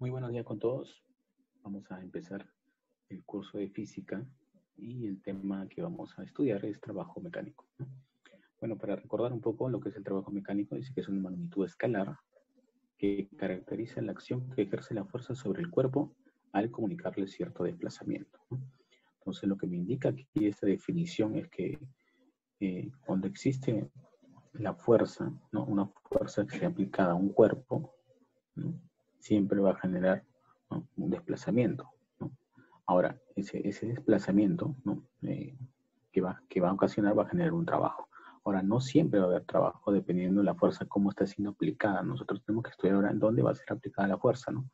Muy buenos días con todos. Vamos a empezar el curso de física y el tema que vamos a estudiar es trabajo mecánico. Bueno, para recordar un poco lo que es el trabajo mecánico, dice que es una magnitud escalar que caracteriza la acción que ejerce la fuerza sobre el cuerpo al comunicarle cierto desplazamiento. Entonces, lo que me indica aquí esta definición es que eh, cuando existe la fuerza, ¿no? una fuerza que sea aplicada a un cuerpo, siempre va a generar un desplazamiento. Ahora, ese, ese desplazamiento eh, que, va, que va a ocasionar va a generar un trabajo. Ahora, no siempre va a haber trabajo dependiendo de la fuerza, cómo está siendo aplicada. Nosotros tenemos que estudiar ahora en dónde va a ser aplicada la fuerza, ¿no?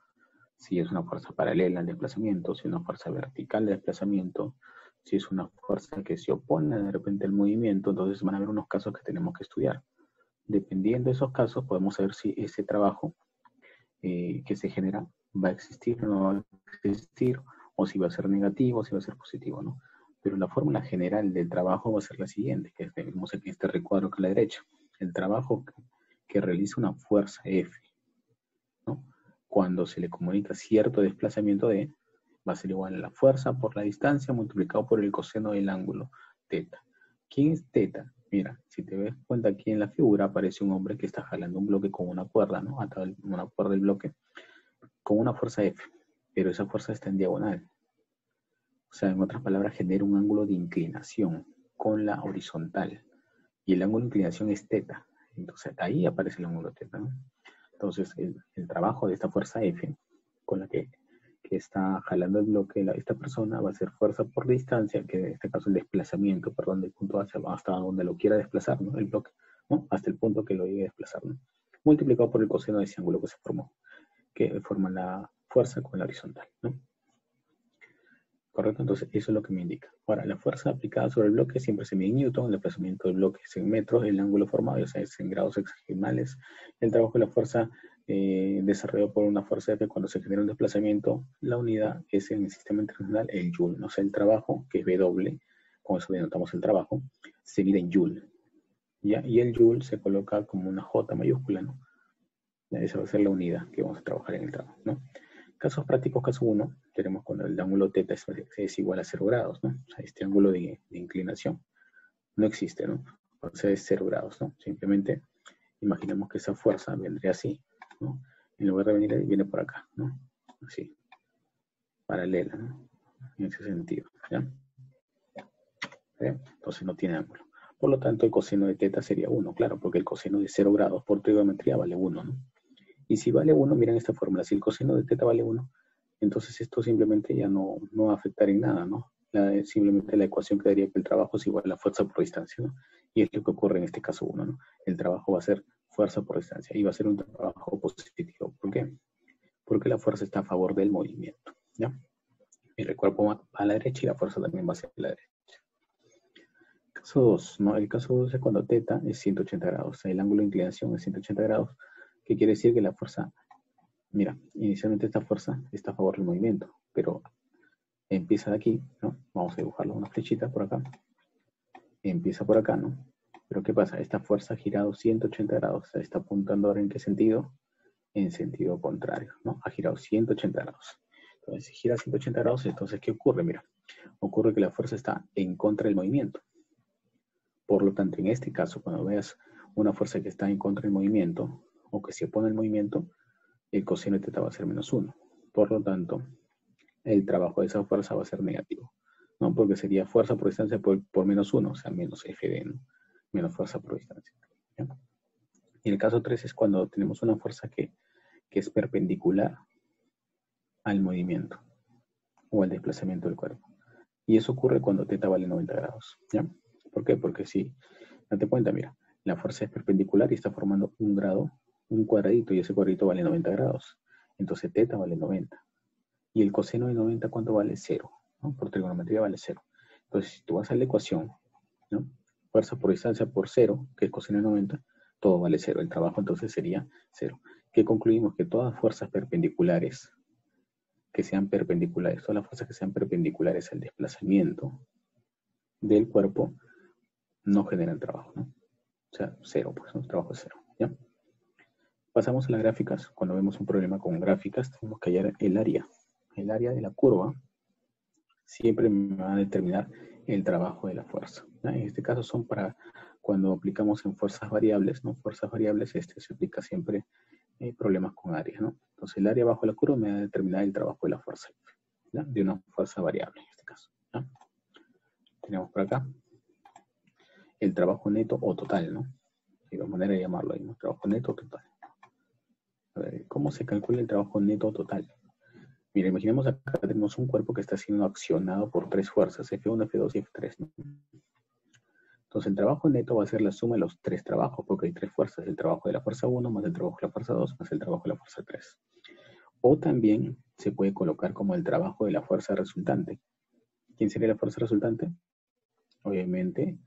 Si es una fuerza paralela al desplazamiento, si es una fuerza vertical de desplazamiento, si es una fuerza que se opone de repente al movimiento, entonces van a haber unos casos que tenemos que estudiar. Dependiendo de esos casos, podemos saber si ese trabajo eh, que se genera va a existir o no va a existir, o si va a ser negativo o si va a ser positivo, ¿no? Pero la fórmula general del trabajo va a ser la siguiente, que tenemos aquí este recuadro que a la derecha. El trabajo que realiza una fuerza F, ¿no? Cuando se le comunica cierto desplazamiento de, va a ser igual a la fuerza por la distancia multiplicado por el coseno del ángulo teta. ¿Quién es teta? Mira, si te ves cuenta aquí en la figura aparece un hombre que está jalando un bloque con una cuerda, ¿no? Atado una cuerda del bloque con una fuerza F, pero esa fuerza está en diagonal. O sea, en otras palabras, genera un ángulo de inclinación con la horizontal. Y el ángulo de inclinación es teta. Entonces, ahí aparece el ángulo teta, ¿no? Entonces, el trabajo de esta fuerza F, con la que que está jalando el bloque, esta persona va a hacer fuerza por distancia, que en este caso el desplazamiento, perdón, del punto hacia hasta donde lo quiera desplazar, ¿no? El bloque, ¿no? Hasta el punto que lo llegue a desplazar, ¿no? Multiplicado por el coseno de ese ángulo que se formó, que forma la fuerza con la horizontal, ¿no? ¿Correcto? Entonces, eso es lo que me indica. Ahora, la fuerza aplicada sobre el bloque siempre se mide en newton, el desplazamiento del bloque es en metros, el ángulo formado, o sea, es en grados hexagonales, el trabajo de la fuerza eh, desarrollado por una fuerza F cuando se genera un desplazamiento, la unidad es en el sistema internacional el joule, no sea, el trabajo, que es W, con eso denotamos el trabajo, se mide en joule, ¿ya? Y el joule se coloca como una J mayúscula, ¿no? Esa va a ser la unidad que vamos a trabajar en el trabajo, ¿no? Casos prácticos, caso 1, tenemos cuando el ángulo θ es, igual a 0 grados, ¿no? O sea, este ángulo de, inclinación no existe, ¿no? O sea, es 0 grados, ¿no? Simplemente imaginemos que esa fuerza vendría así, ¿no? En lugar de venir viene por acá, ¿no? Así, paralela, ¿no? En ese sentido, ¿ya? Entonces no tiene ángulo. Por lo tanto, el coseno de teta sería 1, claro, porque el coseno de 0 grados por trigonometría vale 1, ¿no? Y si vale 1, miren esta fórmula, si el coseno de teta vale 1, entonces esto simplemente ya no, no va a afectar en nada, ¿no? simplemente la ecuación quedaría que el trabajo es igual a la fuerza por distancia, ¿no? Y es lo que ocurre en este caso 1, ¿no? El trabajo va a ser fuerza por distancia y va a ser un trabajo positivo. ¿Por qué? Porque la fuerza está a favor del movimiento, ¿ya? El cuerpo va a la derecha y la fuerza también va hacia la derecha. Caso 2, ¿no? El caso 2 es cuando teta es 180 grados, el ángulo de inclinación es 180 grados, que quiere decir que la fuerza, mira, inicialmente esta fuerza está a favor del movimiento, pero empieza de aquí, ¿no? Vamos a dibujarlo una flechita por acá. Empieza por acá, ¿no? Pero ¿qué pasa? Esta fuerza ha girado 180 grados. Está apuntando ahora en qué sentido? En sentido contrario, ¿no? Ha girado 180 grados. Entonces, si gira 180 grados, entonces, ¿qué ocurre? Mira, ocurre que la fuerza está en contra del movimiento. Por lo tanto, en este caso, cuando veas una fuerza que está en contra del movimiento, o que se opone al movimiento, el coseno de teta va a ser menos 1. Por lo tanto, el trabajo de esa fuerza va a ser negativo, ¿no? Porque sería fuerza por distancia por, menos 1, o sea, menos FD, ¿no? Menos fuerza por distancia. Y el caso 3 es cuando tenemos una fuerza que, que es perpendicular al movimiento o al desplazamiento del cuerpo. Y eso ocurre cuando teta vale 90 grados, ¿ya? ¿Por qué? Porque si, date cuenta, mira, la fuerza es perpendicular y está formando un grado un cuadradito y ese cuadradito vale 90 grados. Entonces teta vale 90. Y el coseno de 90, ¿cuánto vale? 0. Por trigonometría vale 0. Entonces, si tú vas a la ecuación, ¿no? Fuerza por distancia por 0, que es coseno de 90, todo vale 0. El trabajo entonces sería 0. ¿Qué concluimos? Que todas fuerzas perpendiculares, que sean perpendiculares, todas las fuerzas que sean perpendiculares al desplazamiento del cuerpo, no generan trabajo, ¿no? O sea, 0, pues, un trabajo es 0, ¿ya? Pasamos a las gráficas. Cuando vemos un problema con gráficas, tenemos que hallar el área. El área de la curva siempre me va a determinar el trabajo de la fuerza. En este caso son para cuando aplicamos en fuerzas variables, ¿no? Fuerzas variables, este se aplica siempre eh, problemas con áreas, ¿no? Entonces el área bajo la curva me va a determinar el trabajo de la fuerza, De una fuerza variable en este caso. Tenemos por acá el trabajo neto o total, ¿no? Hay dos maneras de llamarlo ahí, ¿no? Trabajo neto o total. A ver, ¿cómo se calcula el trabajo neto o total? Mira, imaginemos acá tenemos un cuerpo que está siendo accionado por tres fuerzas, F1, F2 y F3. Entonces el trabajo neto va a ser la suma de los tres trabajos, porque hay tres fuerzas, el trabajo de la fuerza 1 más el trabajo de la fuerza 2 más el trabajo de la fuerza 3. O también se puede colocar como el trabajo de la fuerza resultante. ¿Quién sería la fuerza resultante? Obviamente,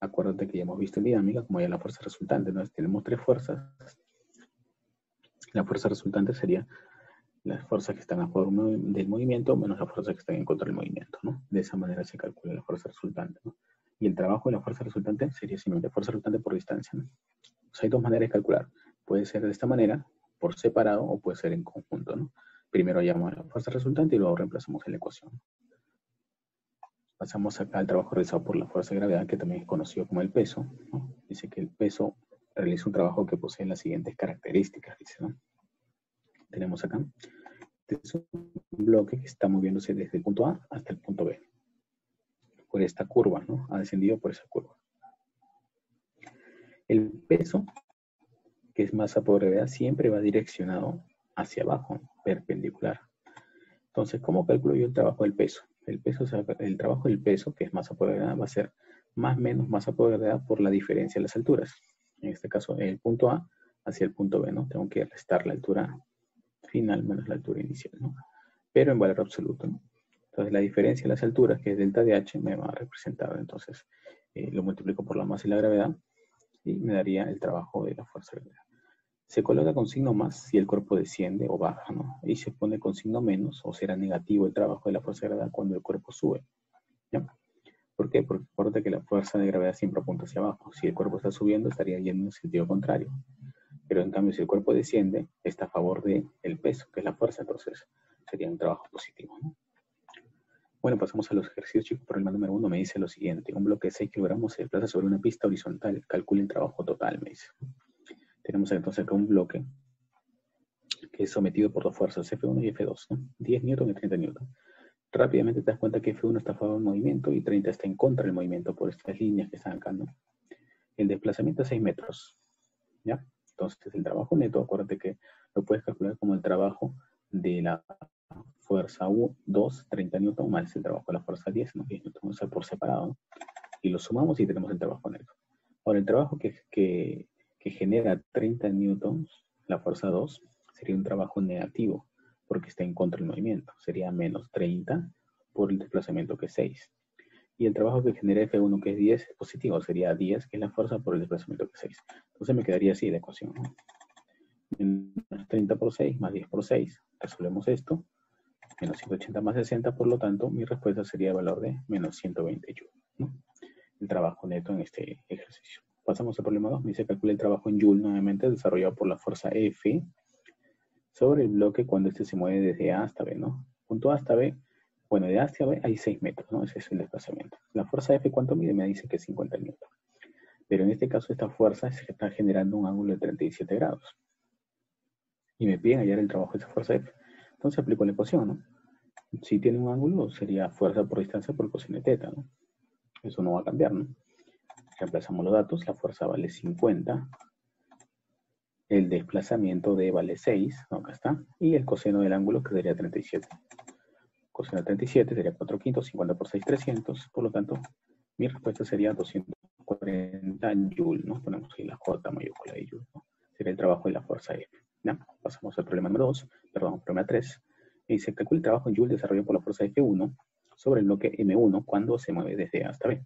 acuérdate que ya hemos visto en dinámica como hay la fuerza resultante. Entonces tenemos tres fuerzas. La fuerza resultante sería las fuerzas que están a favor del movimiento menos las fuerzas que están en contra del movimiento, ¿no? De esa manera se calcula la fuerza resultante. Y el trabajo de la fuerza resultante sería simplemente fuerza resultante por distancia, hay dos maneras de calcular. Puede ser de esta manera, por separado, o puede ser en conjunto, ¿no? Primero llamamos la fuerza resultante y luego reemplazamos en la ecuación. Pasamos acá al trabajo realizado por la fuerza de gravedad, que también es conocido como el peso. Dice que el peso realiza un trabajo que posee las siguientes características, dice, ¿no? Tenemos acá. Este es un bloque que está moviéndose desde el punto A hasta el punto B. Por esta curva, ¿no? Ha descendido por esa curva. El peso, que es masa por gravedad, siempre va direccionado hacia abajo, perpendicular. Entonces, ¿cómo calculo yo el trabajo del peso? El, peso, el trabajo del peso, que es masa por gravedad, va a ser más menos masa por gravedad por la diferencia de las alturas. En este caso, el punto A hacia el punto B, ¿no? Tengo que restar la altura final menos la altura inicial, ¿no? Pero en valor absoluto. Entonces la diferencia de las alturas, que es delta de h, me va a representar, entonces eh, lo multiplico por la masa y la gravedad y me daría el trabajo de la fuerza de gravedad. Se coloca con signo más si el cuerpo desciende o baja, ¿no? Y se pone con signo menos o será negativo el trabajo de la fuerza de gravedad cuando el cuerpo sube. ¿Por qué? Porque recuerda que la fuerza de gravedad siempre apunta hacia abajo. Si el cuerpo está subiendo, estaría yendo en sentido contrario. Pero en cambio, si el cuerpo desciende, está a favor del el peso, que es la fuerza, entonces sería un trabajo positivo. Bueno, pasamos a los ejercicios, chicos. Problema número uno me dice lo siguiente. Un bloque de 6 kilogramos se desplaza sobre una pista horizontal. Calcule el trabajo total, me dice. Tenemos entonces acá un bloque que es sometido por dos fuerzas, F1 y F2, 10 newton y 30 newton. Rápidamente te das cuenta que F1 está a favor del movimiento y 30 está en contra del movimiento por estas líneas que están acá, ¿no? El desplazamiento es 6 metros, ¿ya? Entonces, el trabajo neto, acuérdate que lo puedes calcular como el trabajo de la fuerza U, 2, 30 newton, más el trabajo de la fuerza 10, ¿no? 10 newton, o sea, por separado, Y lo sumamos y tenemos el trabajo neto. Ahora, el trabajo que, que, que genera 30 newtons, la fuerza 2, sería un trabajo negativo, porque está en contra del movimiento. Sería menos 30 por el desplazamiento que es 6. Y el trabajo que genera F1, que es 10, es positivo. Sería 10, que es la fuerza por el desplazamiento que es 6. Entonces me quedaría así la ecuación. Menos 30 por 6 más 10 por 6. Resolvemos esto. Menos 180 más 60, por lo tanto, mi respuesta sería el valor de menos 120 joules. El trabajo neto en este ejercicio. Pasamos al problema 2. Me dice calcula el trabajo en Joule nuevamente desarrollado por la fuerza F sobre el bloque cuando este se mueve desde A hasta B, ¿no? Punto A hasta B bueno, de A hacia B hay 6 metros, ¿no? Ese es el desplazamiento. La fuerza F, ¿cuánto mide? Me dice que es 50 newton. Pero en este caso, esta fuerza está generando un ángulo de 37 grados. Y me piden hallar el trabajo de esa fuerza F. Entonces aplico la ecuación, ¿no? Si tiene un ángulo, sería fuerza por distancia por cosine teta, ¿no? Eso no va a cambiar, ¿no? Reemplazamos los datos. La fuerza vale 50. El desplazamiento D vale 6, ¿no? acá está. Y el coseno del ángulo que sería 37 coseno de 37 sería 4 quintos, 50 por 6, 300. Por lo tanto, mi respuesta sería 240 joules, ¿no? Ponemos ahí la J mayúscula de joule, ¿no? Sería el trabajo de la fuerza F. ¿ya? Pasamos al problema número 2, perdón, problema 3. Me dice, calcula el trabajo en joule desarrollado por la fuerza F1 sobre el bloque M1 cuando se mueve desde A hasta B.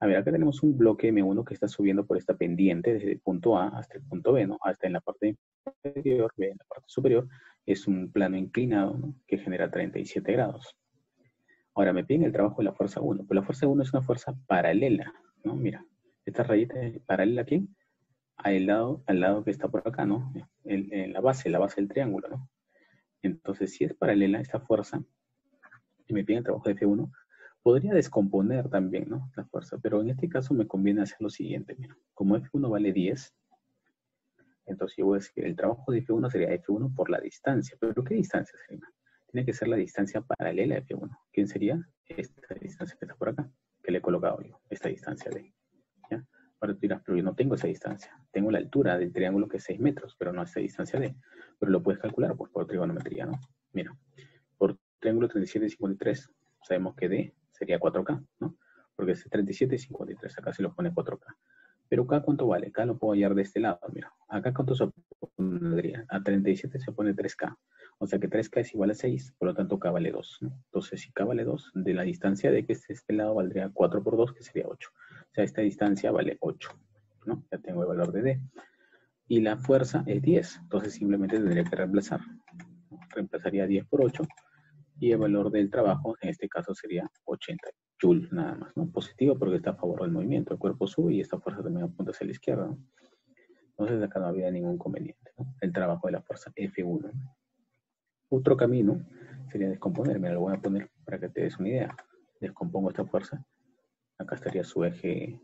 A ver, acá tenemos un bloque M1 que está subiendo por esta pendiente desde el punto A hasta el punto B, ¿no? Hasta en la parte inferior, B en la parte superior, es un plano inclinado que genera 37 grados. Ahora me piden el trabajo de la fuerza 1. Pues la fuerza 1 es una fuerza paralela, ¿no? Mira, esta rayita es paralela a quién? al lado, al lado que está por acá, ¿no? En, la base, la base del triángulo, ¿no? Entonces, si es paralela esta fuerza, y me piden el trabajo de F1, podría descomponer también, ¿no? La fuerza, pero en este caso me conviene hacer lo siguiente, mira. Como F1 vale 10, entonces yo voy a decir, el trabajo de F1 sería F1 por la distancia. ¿Pero qué distancia sería? Tiene que ser la distancia paralela a F1. ¿Quién sería? Esta distancia que está por acá, que le he colocado yo, esta distancia de ¿ya? Ahora tú pero yo no tengo esa distancia. Tengo la altura del triángulo que es 6 metros, pero no esa distancia de. Pero lo puedes calcular por, por trigonometría, ¿no? Mira, por triángulo 37 y 53, sabemos que D sería 4K, ¿no? Porque es 37 y 53, acá se lo pone 4K. Pero acá cuánto vale? Acá lo puedo hallar de este lado, mira. Acá cuánto se pondría. A 37 se pone 3K. O sea que 3K es igual a 6, por lo tanto K vale 2. Entonces, si K vale 2, de la distancia de que esté este lado valdría 4 por 2, que sería 8. O sea, esta distancia vale 8. ¿no? Ya tengo el valor de D. Y la fuerza es 10. Entonces, simplemente tendría que reemplazar. Reemplazaría 10 por 8. Y el valor del trabajo, en este caso, sería 80 joule nada más, ¿no? Positivo porque está a favor del movimiento, el cuerpo sube y esta fuerza también apunta hacia la izquierda. Entonces acá no había ningún inconveniente, ¿no? El trabajo de la fuerza F1. Otro camino sería descomponer, me lo voy a poner para que te des una idea. Descompongo esta fuerza, acá estaría su eje,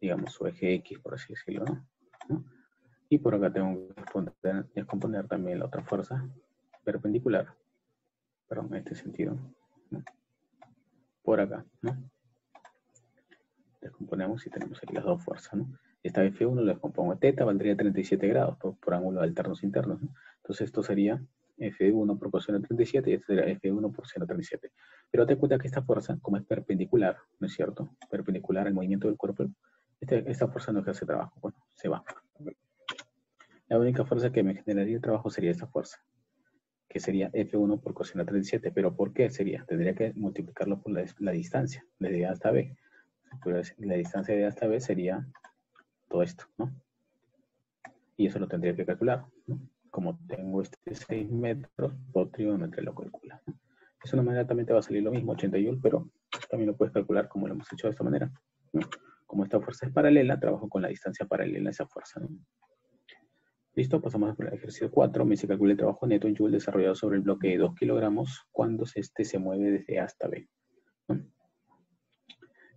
digamos su eje X, por así decirlo, ¿no? Y por acá tengo que descomponer también la otra fuerza perpendicular, perdón, en este sentido, por acá, ¿no? Descomponemos y tenemos aquí las dos fuerzas, ¿no? Esta F1 lo descompongo teta, valdría 37 grados por, ángulo de alternos internos, ¿no? Entonces esto sería F1 proporciona 37 y esto sería F1 por 37. Pero te cuenta que esta fuerza, como es perpendicular, ¿no es cierto? Perpendicular al movimiento del cuerpo, este, esta fuerza no ejerce trabajo, bueno, se va. La única fuerza que me generaría trabajo sería esta fuerza que sería F1 por coseno 37. ¿Pero por qué sería? Tendría que multiplicarlo por la, distancia, desde A hasta B. La distancia de A hasta B sería todo esto, ¿no? Y eso lo tendría que calcular, ¿no? Como tengo este 6 metros, por trigonometría lo calcula. ¿no? Eso inmediatamente va a salir lo mismo, 80 joules, pero también lo puedes calcular como lo hemos hecho de esta manera. ¿no? Como esta fuerza es paralela, trabajo con la distancia paralela a esa fuerza, ¿no? Listo, pasamos al ejercicio 4. Me se calcula el trabajo neto en Joule desarrollado sobre el bloque de 2 kilogramos cuando este se mueve desde A hasta B.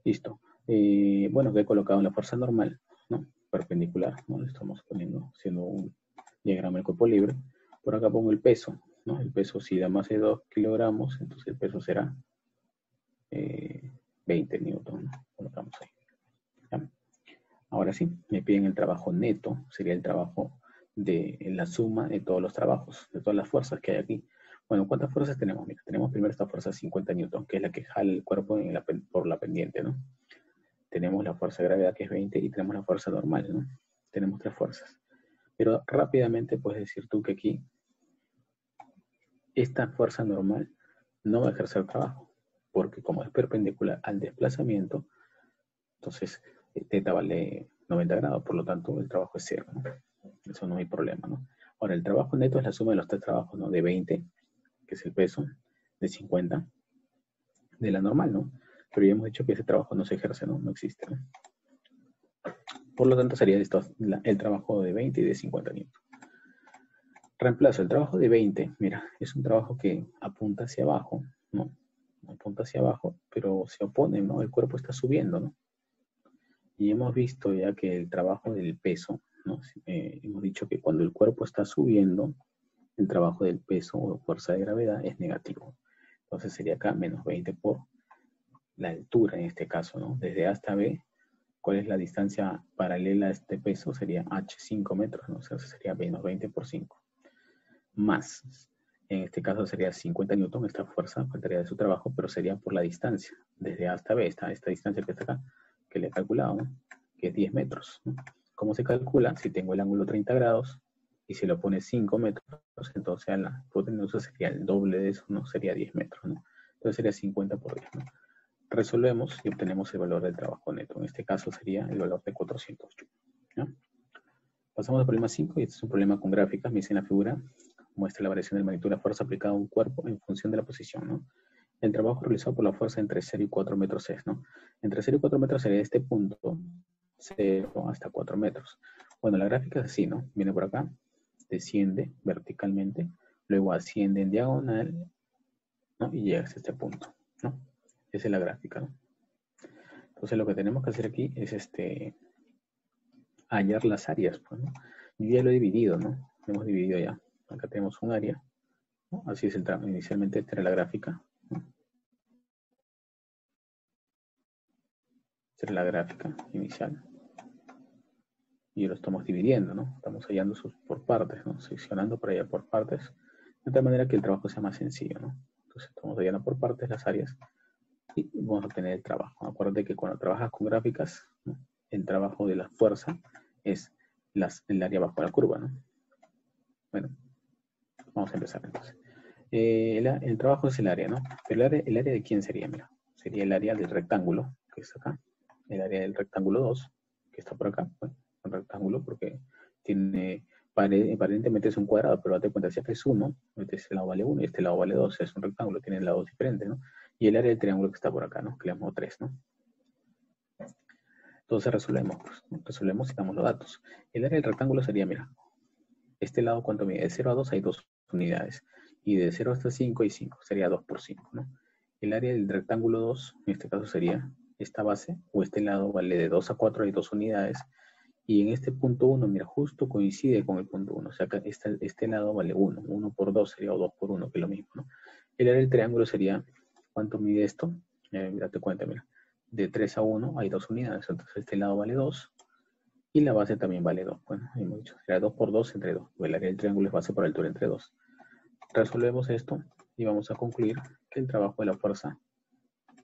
Listo. Eh, bueno, que he colocado en la fuerza normal, ¿no? perpendicular. ¿no? estamos poniendo, haciendo un diagrama del cuerpo libre. Por acá pongo el peso. ¿no? El peso si da más de 2 kilogramos, entonces el peso será 20 eh, newton. Colocamos ahí. Ahora sí, me piden el trabajo neto, sería el trabajo de la suma de todos los trabajos, de todas las fuerzas que hay aquí. Bueno, ¿cuántas fuerzas tenemos? Mira, tenemos primero esta fuerza 50 newton, que es la que jala el cuerpo por la pendiente, ¿no? Tenemos la fuerza de gravedad, que es 20, y tenemos la fuerza normal, ¿no? Tenemos tres fuerzas. Pero rápidamente puedes decir tú que aquí esta fuerza normal no va a ejercer trabajo, porque como es perpendicular al desplazamiento, entonces teta vale 90 grados, por lo tanto el trabajo es cero, ¿no? Eso no hay problema, ¿no? Ahora, el trabajo neto es la suma de los tres trabajos, ¿no? De 20, que es el peso, de 50, de la normal, ¿no? Pero ya hemos dicho que ese trabajo no se ejerce, ¿no? No existe, ¿no? Por lo tanto, sería esto, el trabajo de 20 y de 50 newton. Reemplazo, el trabajo de 20, mira, es un trabajo que apunta hacia abajo, ¿no? Apunta hacia abajo, pero se opone, ¿no? El cuerpo está subiendo, ¿no? Y hemos visto ya que el trabajo del peso eh, hemos dicho que cuando el cuerpo está subiendo, el trabajo del peso o fuerza de gravedad es negativo. Entonces sería acá menos 20 por la altura en este caso, ¿no? Desde A hasta B, ¿cuál es la distancia paralela a este peso? Sería H 5 metros, ¿no? O sea, sería menos 20 por 5. Más, en este caso sería 50 newton, esta fuerza faltaría de su trabajo, pero sería por la distancia, desde A hasta B, esta, esta distancia que está acá, que le he calculado, que es 10 metros. ¿no? ¿Cómo se calcula? Si tengo el ángulo 30 grados y si lo pone 5 metros, entonces la hipotenusa sería el doble de eso, ¿no? Sería 10 metros, ¿no? Entonces sería 50 por 10, ¿no? Resolvemos y obtenemos el valor del trabajo neto. En este caso sería el valor de 400 ¿no? Pasamos al problema 5 y este es un problema con gráficas. Me dice en la figura, muestra la variación de magnitud de la fuerza aplicada a un cuerpo en función de la posición, ¿no? El trabajo realizado por la fuerza entre 0 y 4 metros es, ¿no? Entre 0 y 4 metros sería este punto, 0 hasta 4 metros. Bueno, la gráfica es así, ¿no? Viene por acá, desciende verticalmente, luego asciende en diagonal, ¿no? Y llega hasta este punto. Esa es la gráfica. Entonces lo que tenemos que hacer aquí es este hallar las áreas, pues. Yo ya lo he dividido, ¿no? Hemos dividido ya. Acá tenemos un área. Así es el Inicialmente esta era la gráfica, ¿no? Esta la gráfica inicial y lo estamos dividiendo, ¿no? Estamos hallando sus, por partes, ¿no? Seccionando para allá por partes, de tal manera que el trabajo sea más sencillo, ¿no? Entonces estamos hallando por partes las áreas y vamos a obtener el trabajo. Acuérdate que cuando trabajas con gráficas, el trabajo de la fuerza es las, el área bajo la curva, ¿no? Bueno, vamos a empezar entonces. Eh, el, trabajo es el área, ¿no? Pero el área, el área de quién sería, mira, sería el área del rectángulo, que está acá, el área del rectángulo 2, que está por acá, bueno, un rectángulo porque tiene, aparentemente es un cuadrado, pero date cuenta, si f es 1, este lado vale 1 y este lado vale 2, es un rectángulo, tiene lados diferentes, ¿no? Y el área del triángulo que está por acá, ¿no? Que le llamamos 3, ¿no? Entonces resolvemos, pues, resolvemos y damos los datos. El área del rectángulo sería, mira, este lado, ¿cuánto mide? De 0 a 2 hay 2 unidades. Y de 0 hasta 5 hay 5, sería 2 por 5, ¿no? El área del rectángulo 2, en este caso sería esta base, o este lado vale de 2 a 4 hay 2 unidades, y en este punto 1, mira, justo coincide con el punto 1. O sea, que este, este lado vale 1. 1 por 2 sería 2 por 1, que es lo mismo, ¿no? El área del triángulo sería, ¿cuánto mide esto? Eh, date cuenta, mira. De 3 a 1 hay 2 unidades. Entonces este lado vale 2. Y la base también vale 2. Bueno, hay mucho. Será 2 por 2 entre 2. El área del triángulo es base por altura entre 2. Resolvemos esto y vamos a concluir que el trabajo de la fuerza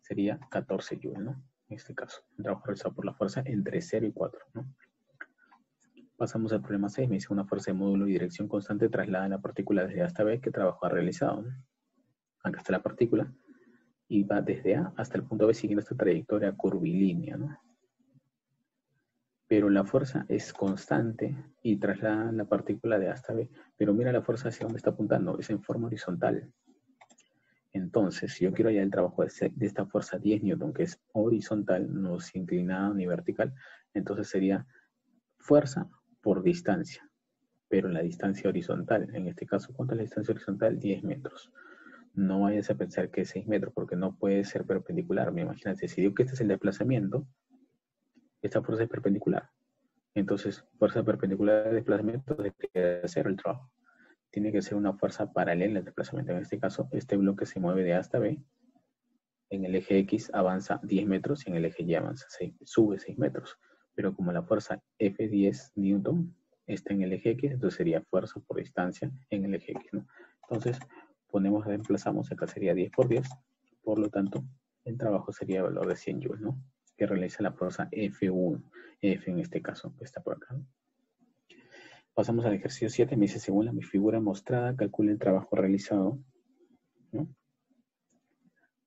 sería 14 joules, ¿no? En este caso, el trabajo realizado por la fuerza entre 0 y 4, ¿no? Pasamos al problema 6. Me dice una fuerza de módulo y dirección constante traslada la partícula desde hasta B que trabajo ha realizado. Acá está la partícula. Y va desde A hasta el punto B siguiendo esta trayectoria curvilínea. ¿no? Pero la fuerza es constante y traslada la partícula de A hasta B. Pero mira la fuerza hacia dónde está apuntando. Es en forma horizontal. Entonces, si yo quiero hallar el trabajo de, esta fuerza 10 newton, que es horizontal, no es inclinada ni vertical, entonces sería fuerza por distancia, pero la distancia horizontal. En este caso, ¿cuánto es la distancia horizontal? 10 metros. No vayas a pensar que es 6 metros, porque no puede ser perpendicular. Me imagínate, si digo que este es el desplazamiento, esta fuerza es perpendicular. Entonces, fuerza perpendicular de desplazamiento tiene que hacer el trabajo. Tiene que ser una fuerza paralela al desplazamiento. En este caso, este bloque se mueve de A hasta B. En el eje X avanza 10 metros y en el eje Y avanza 6, sube 6 metros pero como la fuerza F10 Newton está en el eje X, entonces sería fuerza por distancia en el eje X. Entonces, ponemos, reemplazamos, acá sería 10 por 10, por lo tanto, el trabajo sería valor de 100 joules, ¿no? Que realiza la fuerza F1, F en este caso, que está por acá. Pasamos al ejercicio 7, me dice, según la mi figura mostrada, calcule el trabajo realizado, ¿no?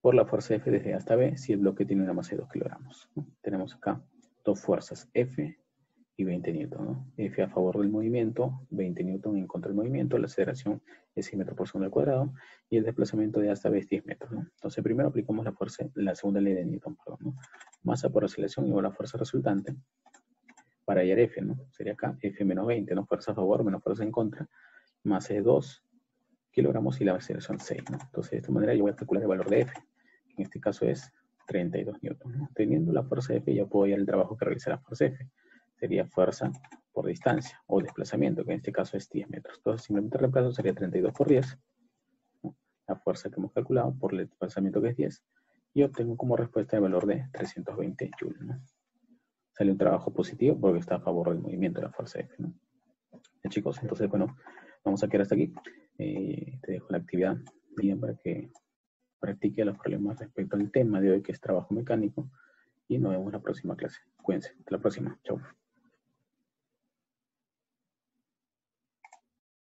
Por la fuerza F desde A hasta B, si el bloque tiene una masa de 2 kilogramos. Tenemos acá dos fuerzas, F y 20 newton. ¿no? F a favor del movimiento, 20 newton en contra del movimiento, la aceleración es 6 metros por segundo al cuadrado y el desplazamiento de hasta 10 metros. ¿no? Entonces primero aplicamos la fuerza, la segunda ley de Newton, perdón, ¿no? masa por aceleración igual a la fuerza resultante para hallar F, ¿no? Sería acá F menos 20, ¿no? Fuerza a favor menos fuerza en contra, masa de 2 kilogramos y la aceleración 6, ¿no? Entonces de esta manera yo voy a calcular el valor de F, en este caso es 32 newton. Teniendo la fuerza F, ya puedo hallar el trabajo que realiza la fuerza F. Sería fuerza por distancia o desplazamiento, que en este caso es 10 metros. Entonces, simplemente reemplazo sería 32 por 10, la fuerza que hemos calculado por el desplazamiento que es 10, y obtengo como respuesta el valor de 320 joules. Sale un trabajo positivo porque está a favor del movimiento de la fuerza F. ¿no? chicos, entonces, bueno, vamos a quedar hasta aquí. Eh, te dejo la actividad bien para que practique los problemas respecto al tema de hoy que es trabajo mecánico y nos vemos en la próxima clase. Cuídense. Hasta la próxima. Chao.